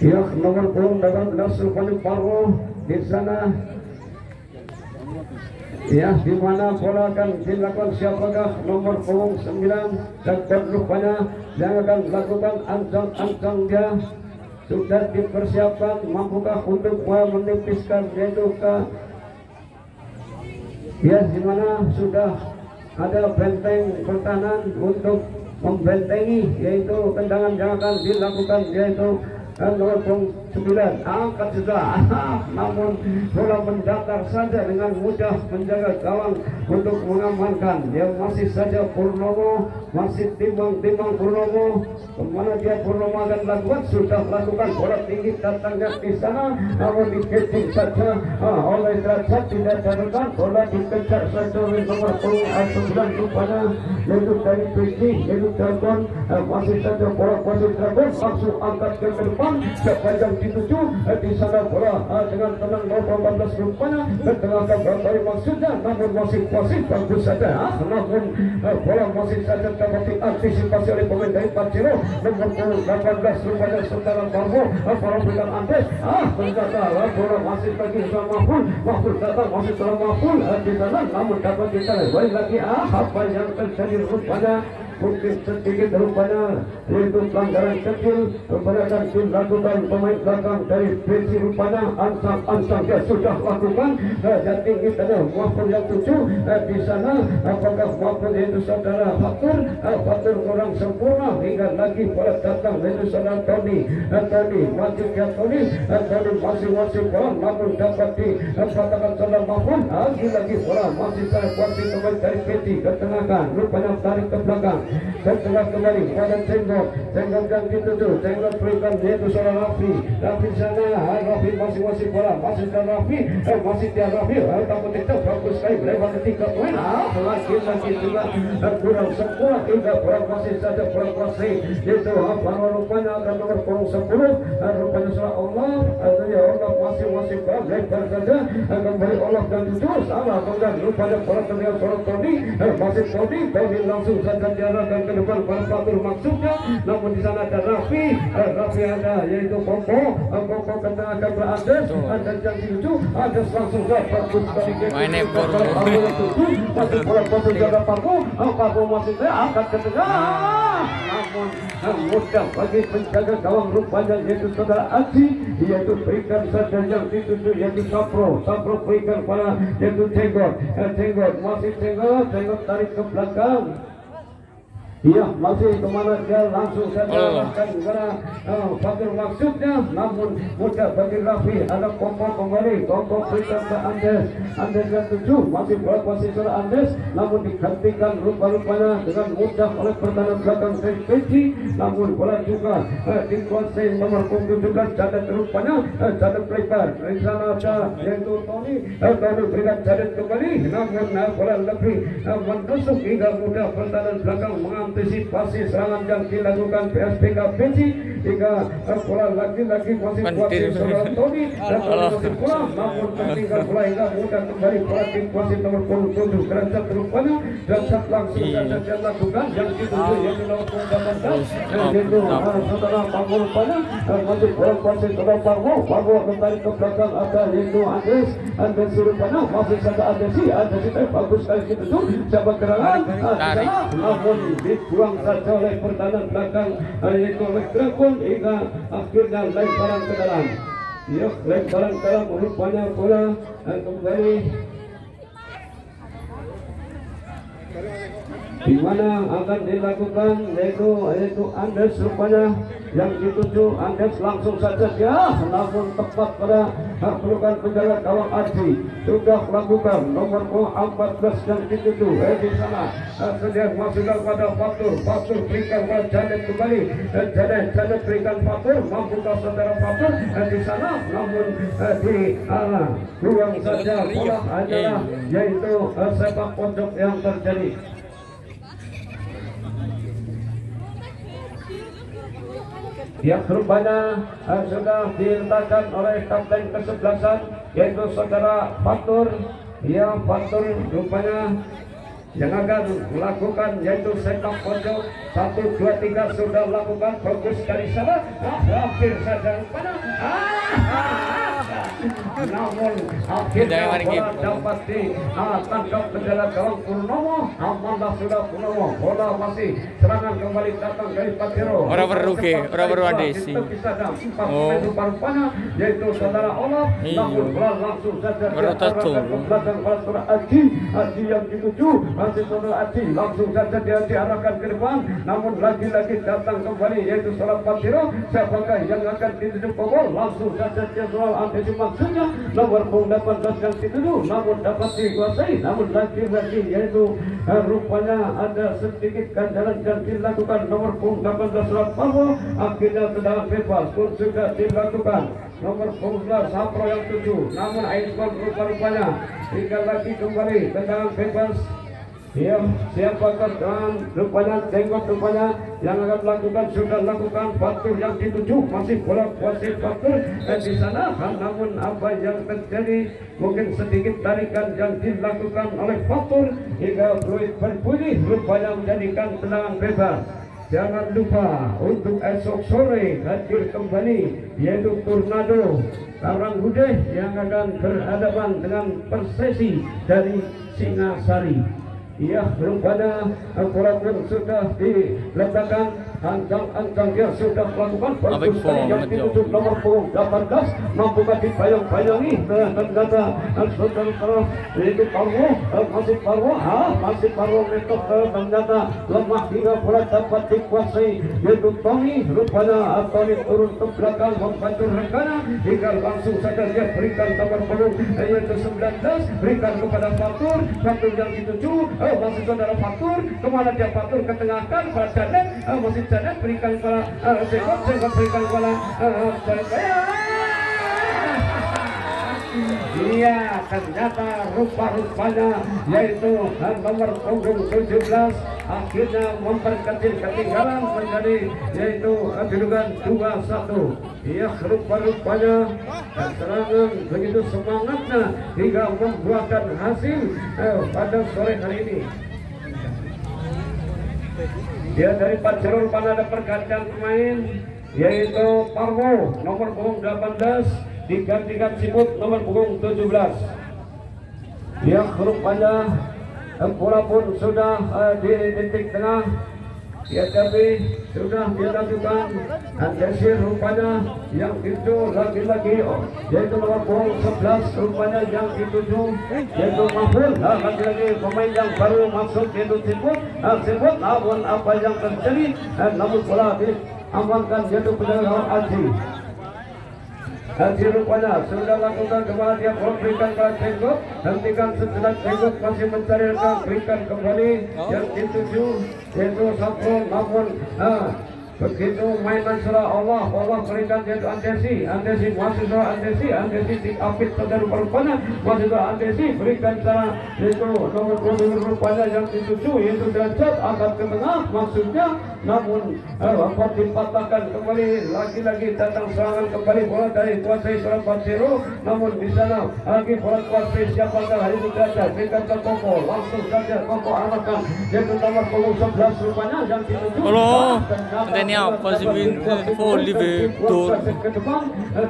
Ya nomor punggung dalam belas rupanya paruh di sana. Ya, di mana bola akan dilakukan siapakah nomor punggung 9 dan rupanya yang akan melakukan ancang-ancang dia sudah dipersiapkan. Mampukah untuk menipiskan yaitu ke ya di mana sudah ada benteng pertahanan untuk membentengi yaitu tendangan yang akan dilakukan yaitu nomor sembilan. Angkat juga. Namun bola mendatar saja dengan mudah menjaga gawang untuk mengamankan. Dia masih saja Purnomo masih timbang-timbang Purnomo. Ke mana dia Purnomo akan lakukan? Sudah lakukan. Bola tinggi datangnya di sana. Namun dikejar saja ah, oleh derajat tidak catatan bola dikejar saja oleh nomor sembilan rupanya. Yaitu dari PC yaitu Dragon ah, masih saja bola posisi Dragon. Langsung angkat ke depan sepanjang dituju di sana bola dengan tenang 14 rupanya tengah dari maksudnya namun masih masih bagus saja. Namun bola masih saja dapat diantisipasi oleh pemain dari Pacero nomor 18 rupanya Sultan Barbo bola berikan Andes ah ternyata bola masih lagi sama Mahfud Mahfud datang masih sama Mahfud di sana namun dapat kita lagi. Ah apa yang terjadi rupanya mungkin sedikit rupanya yaitu pelanggaran kecil kepada akan dilakukan pemain belakang dari Bensi rupanya ansang-ansang dia sudah lakukan. Eh, dan tinggi tadi maupun yang tujuh. Eh, di sana apakah maupun itu saudara Fatur? Eh, Fatur kurang sempurna hingga lagi pada datang itu saudara Tony. Tony masih ke Tony. Tony masing-masing bola namun dapat dikatakan saudara maupun lagi-lagi bola masih saya kuat pemain dari Bensi ketengahkan rupanya tarik ke belakang setelah kembali pada Cenggok Cenggok yang ditutup Cenggok berikan yaitu seorang Rafi. Rafi sana. Rafi masing-masing bola. Masih dan Rafi. Eh, masih dia Rafi. Eh, takut itu bagus sekali. Lewat ketiga poin. Ah lagi-lagi juga. Eh, kurang sempurna tiga kurang masih saja kurang masih. Itu apa? Rupanya akan nomor kurang sepuluh. Eh, rupanya seorang Allah. Artinya Allah masing-masing bola lebar saja. Kembali Allah dan tujuh salah kemudian rupanya bola terlihat seorang Tony. Masih Tony. Tony langsung saja dia diarahkan ke depan para Fatur maksudnya namun di sana ada Rafi eh, Rafi ada yaitu Pompo eh, Pompo kena akan berada dan yang tujuh ada langsung dapat Mainnya baru masih bola Pompo jaga Parko Parko masih angkat ke tengah namun eh, mudah bagi penjaga gawang rupanya yaitu saudara Aji yaitu berikan saja yang dituju yaitu Sapro. Sapro berikan pada yaitu Cenggol Cenggol masih Cenggol Cenggol tarik ke belakang Iya, masih ke mana dia? Langsung saja oh. akan negara uh, Fakir maksudnya, namun mudah bagi Rafi. Ada kompo kembali, kompo berikan ke Andes, Andes yang tujuh. Masih bola posisi Andes, namun digantikan rupa-rupanya dengan mudah oleh pertahanan belakang Peci, namun bola juga uh, dikuasai nomor punggung juga. Cadat rupanya, uh, cadat lebar, di sana ada yaitu Tony, uh, Tony berikan cadat kembali, namun uh, bola lebih uh, menusuk hingga mudah pertahanan belakang mengambil antisipasi serangan yang dilakukan PSPK Benci hingga bola lagi-lagi masih kuasi saudara Tony dan masih bola namun tertinggal bola hingga mudah kembali bola kuasi nomor punggung tujuh. Derajat rupanya derajat langsung saja dia lakukan yang dituju yang dilakukan dapat yaitu saudara Pamu rupanya masih bola kuasi saudara Pamu Pamu kembali ke belakang ada yaitu Andres Andres rupanya masih saja Andresi Andresi tapi bagus sekali dituju siapa gerangan namun dibuang saja oleh pertahanan belakang. Yaitu oleh Dragon hingga akhirnya lemparan ke dalam. Ya lemparan ke dalam rupanya bola kembali. Di mana akan dilakukan? Yaitu yaitu Andes rupanya yang dituju Andes langsung saja dia namun tepat pada pelukan penjaga gawang Aji. Sudah melakukan nomor 14 yang dituju eh, di sana. Sedia masih pada Fatur. Fatur berikan pada Janet kembali. Eh, Janet Janet berikan Fatur. Mampukah saudara Fatur? Eh, di sana. Namun eh, di ruang saja. Bola adalah yaitu uh, sepak pojok yang terjadi yang rupanya uh, sudah diletakkan oleh kapten kesebelasan yaitu saudara Fatur. Yang Fatur rupanya yang akan melakukan yaitu sepak pojok. Satu dua tiga sudah lakukan fokus dari sana. Hampir saja. Pada ah, orang oh yaitu saudara namun bola langsung saja baru tentu belakang saudara Aji Aji yang dituju masih saudara Aji langsung saja dia diarahkan ke depan namun lagi-lagi datang kembali yaitu saudara Patiro siapakah yang akan dituju pokok langsung saja dia soal antisipasi maksudnya nomor punggung 18 yang dituju namun dapat dikuasai. Namun lagi-lagi yaitu eh, rupanya ada sedikit ganjalan yang dilakukan. Nomor punggung 18 Rapawo akhirnya tendangan bebas pun sudah dilakukan. Nomor punggung 11 Sapro yang tujuh namun Aiskon rupa-rupanya. Tinggal lagi kembali tendangan bebas Ya, siapakah dan rupanya tengok rupanya yang akan melakukan sudah lakukan faktor yang dituju masih bola kuasai faktor dan di sana namun apa yang terjadi mungkin sedikit tarikan yang dilakukan oleh faktor hingga fluid berbunyi rupanya menjadikan tendangan bebas Jangan lupa untuk esok sore hadir kembali yaitu Tornado Karang Hudeh yang akan berhadapan dengan Persesi dari Singasari. Ya, rupanya Al-Quran sudah diletakkan Antang-antang dia sudah melakukan sekali yang ditutup nomor punggung 18 Mampukah dipayang-payangi Ternyata Saudara-saudara Itu Parwo Masih Parwo ha? Masih Parwo itu ternyata Lemah hingga bola dapat dikuasai. Yaitu Tommy Rupanya Tony turun ke belakang Membantu rekannya Hingga langsung saja dia berikan nomor punggung. Yaitu 19 Berikan kepada Fatur Fatur yang dituju. Masih saudara Fatur Ke mana dia Fatur? Ketengahkan Pada Janet Masih Janet berikan kepada uh, Sekot Sekot berikan kepada uh, Iya, ternyata rupa-rupanya yaitu nomor punggung 17 akhirnya memperkecil ketinggalan menjadi yaitu kedudukan 2-1. Iya, rupa-rupanya serangan begitu semangatnya hingga membuahkan hasil eh, pada sore hari ini. Dia dari Pacerul pada ada pergantian pemain yaitu Parwo nomor punggung 18 digantikan Simut nomor punggung 17 yang rupanya bola pun sudah uh, di titik tengah ya tapi sudah dilakukan Andesir rupanya yang itu lagi-lagi oh, yaitu nomor punggung 11 rupanya yang dituju yaitu Mahfud lagi-lagi pemain yang baru masuk yaitu Simut nah, Simut namun apa yang terjadi? Eh, namun bola diamankan yaitu pendengar Aji Haji rupanya sudah lakukan ke mana dia berikan kepada Tengok Hentikan sejenak Tengok masih mencari rekan Berikan kembali. Yang dituju Yaitu Sapro namun ah, Begitu mainan surah Allah, Allah berikan yaitu antesi, antesi mahasiswa antesi, antesi di apit pada rupa-rupanya, mahasiswa antesi berikan cara yaitu nomor nomor rupanya yang dituju yaitu derajat angkat ke tengah maksudnya namun eh, apa dipatahkan kembali lagi-lagi datang serangan kembali bola dari kuasai surah Pasiro namun di sana lagi bola kuasai siapakah hari itu derajat berikan ke Koko langsung saja Koko arahkan yaitu nomor punggung 11 rupanya yang dituju Halo, ini apa sih Liverpool Liverpool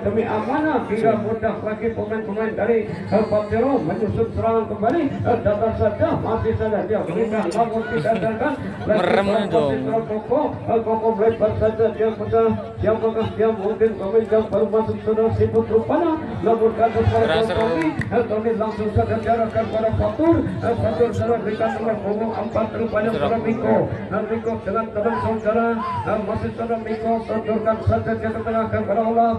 demi amanah hingga mudah lagi pemain-pemain dari Patero menyusun serangan kembali. Datang saja masih saja dia berikan namun tidak datang. Merem dong Koko Koko melebar saja dia pada siapakah dia mungkin pemain yang baru masuk sudah sibuk rupanya namun kasus para Tony Tony langsung saja diarahkan pada Fatur. Fatur salah berikan nomor punggung 4 rupanya pada Miko. Dan Miko dengan teman saudara masih saudara Miko sodorkan saja dia ketengahkan pada Allah.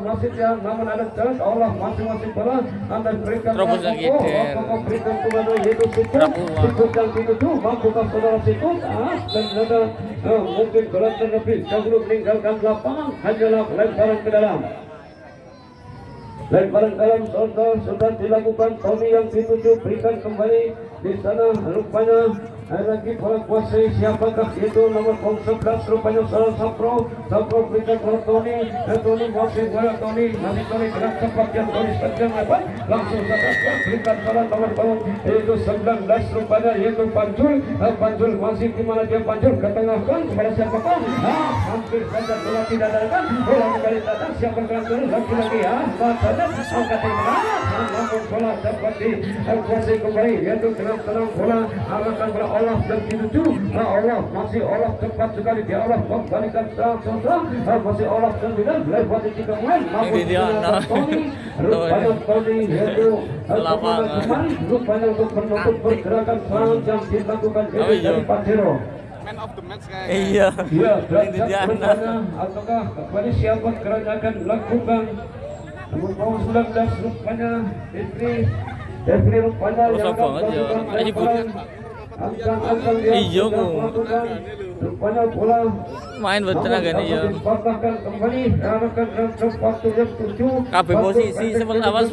Masih dia namun ada jalan Allah masing-masing bola anda berikan Den. berikan kepada yaitu Sikut Sikut yang dituju mampukah saudara Sikut ah dan ada ah, mungkin bola terlebih dahulu meninggalkan lapangan hanyalah lemparan ke dalam. Lemparan dalam saudara sudah dilakukan. Tommy yang dituju berikan kembali. Di sana rupanya lagi bola kuasai siapakah itu nomor punggung 11 rupanya salah Sapro. Sapro berikan bola Tony. Masih Tony. Masih Tony dengan cepat yang Tony sedang apa? Langsung saja berikan salah nomor punggung itu 19 rupanya yaitu Pancul. Ah, Pancul masih di mana dia Pancul ke tengah kan? Ah, hampir saja bola tidak ada kan. Bola kembali datang siapa yang turun lagi-lagi ya. Saja angkat di mana? Namun bola dapat dikuasai kembali yaitu dengan tenang bola arahkan bola Olaf dan dituju. Nah Olaf masih Olaf cepat sekali dia Olaf kembalikan langsung ah, masih Olaf sembilan lewati tiga pemain. Namun Ini dia, bola nah. Tony rupanya Tony yaitu ah, Lapangan. rupanya untuk menutup pergerakan serangan yang dilakukan Oh, dari iya. Pantero. Man of the match kayak. Iya. Ya, Ini dia dan anak. rupanya ataukah kepada siapa kerana akan lakukan namun tahun 19 rupanya Ifri Ifri rupanya Terus yang apa akan aja? melakukan इयो को माइन बतना गने यो कापे बोसी इसी से बोल आवाज़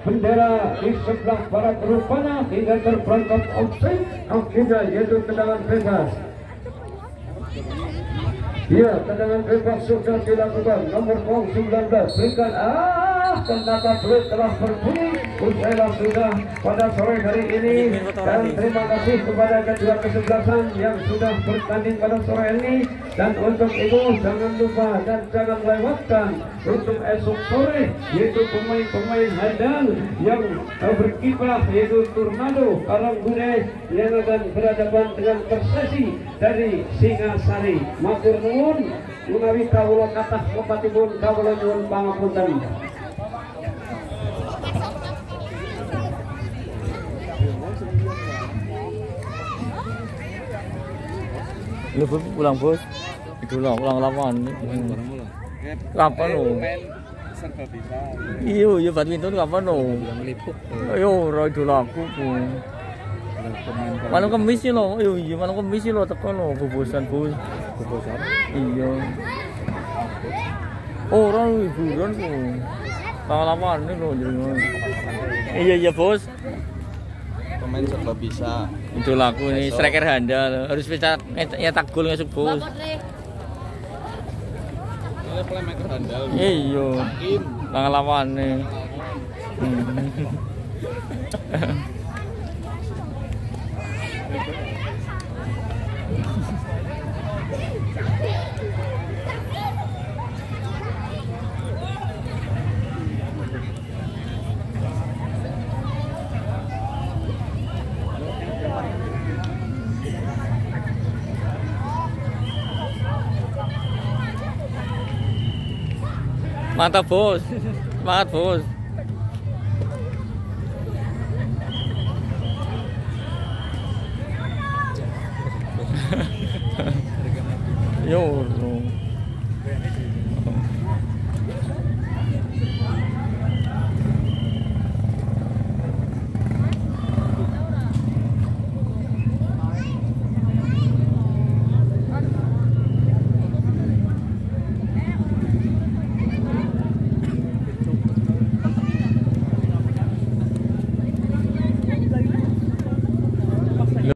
Bendera di sebelah barat Rupana hingga terbangkap offside, akhirnya yaitu tendangan bebas. Ya, tendangan bebas sudah dilakukan. Nomor punggung 19 berikan ah ternyata peluit telah berbunyi. Usailah sudah pada sore hari ini dan terima kasih kepada kedua kesebelasan yang sudah bertanding pada sore ini dan untuk itu jangan lupa dan jangan lewatkan untuk esok sore yaitu pemain-pemain handal yang berkiprah yaitu Tornado Karanggude yang akan berhadapan dengan Persesi dari Singasari. Matur nuwun menawi kawula kathah mepatipun kawula nyuwun pangapunten. Lu pulang, Bos. Dulu pulang lawan. Kenapa lu? Iya, iya badminton kapan lu? Ayo, roy dulu aku. Mana kemis lo? Ayo, iya mana kemis lo tekan lo kebosan, Bos. Kebosan. Iya. Orang hiburan kok. Tawa lawan ini lo jadi. Iya, iya, Bos. Pemain serba bisa. Itu laku nih striker handal harus bisa nyetak gol bos. Ini playmaker handal. Iya. Yakin. Pengalaman nih. Mata a. Mata a eu não